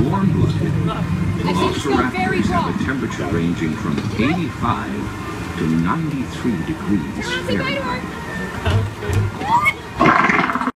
warm-blooded. I have a temperature ranging from 85 to 93 degrees Fahrenheit.